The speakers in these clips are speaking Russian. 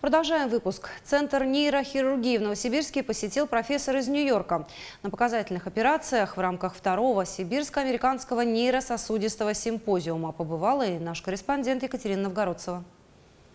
Продолжаем выпуск. Центр нейрохирургии в Новосибирске посетил профессор из Нью-Йорка. На показательных операциях в рамках второго сибирско-американского нейрососудистого симпозиума побывала и наш корреспондент Екатерина Новгородцева.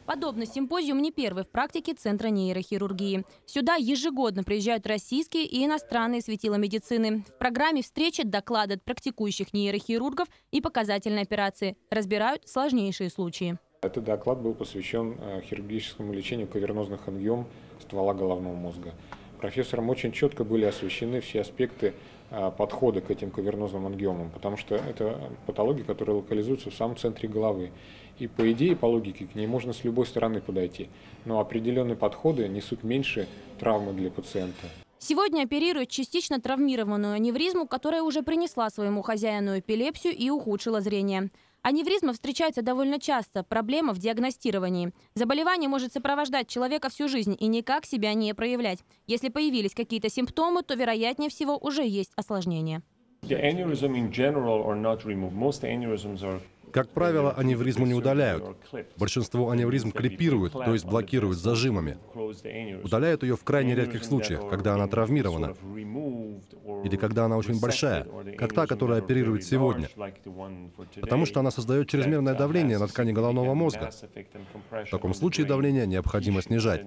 Подобный симпозиум не первый в практике Центра нейрохирургии. Сюда ежегодно приезжают российские и иностранные светила медицины. В программе встречи доклады от практикующих нейрохирургов и показательные операции. Разбирают сложнейшие случаи. Этот доклад был посвящен э, хирургическому лечению кавернозных ангиом ствола головного мозга. Профессором очень четко были освещены все аспекты э, подхода к этим кавернозным ангиомам, потому что это патология, которая локализуется в самом центре головы. И по идее, по логике, к ней можно с любой стороны подойти. Но определенные подходы несут меньше травмы для пациента. Сегодня оперируют частично травмированную аневризму, которая уже принесла своему хозяину эпилепсию и ухудшила зрение. Аневризма встречается довольно часто, проблема в диагностировании. Заболевание может сопровождать человека всю жизнь и никак себя не проявлять. Если появились какие-то симптомы, то вероятнее всего уже есть осложнения. Как правило, аневризму не удаляют. Большинство аневризм клипируют, то есть блокируют зажимами. Удаляют ее в крайне редких случаях, когда она травмирована или когда она очень большая, как та, которая оперирует сегодня. Потому что она создает чрезмерное давление на ткани головного мозга. В таком случае давление необходимо снижать.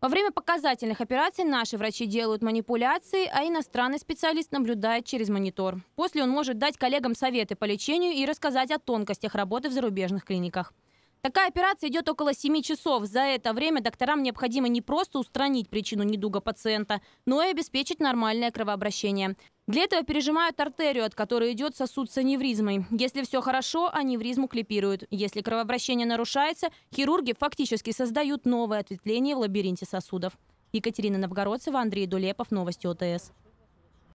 Во время показательных операций наши врачи делают манипуляции, а иностранный специалист наблюдает через монитор. После он может дать коллегам советы по лечению и рассказать о тонкостях работы в зарубежных клиниках. Такая операция идет около 7 часов. За это время докторам необходимо не просто устранить причину недуга пациента, но и обеспечить нормальное кровообращение. Для этого пережимают артерию, от которой идет сосуд с аневризмой. Если все хорошо, аневризму клипируют. Если кровообращение нарушается, хирурги фактически создают новое ответвление в лабиринте сосудов. Екатерина Новгородцева, Андрей Дулепов, Новости ОТС.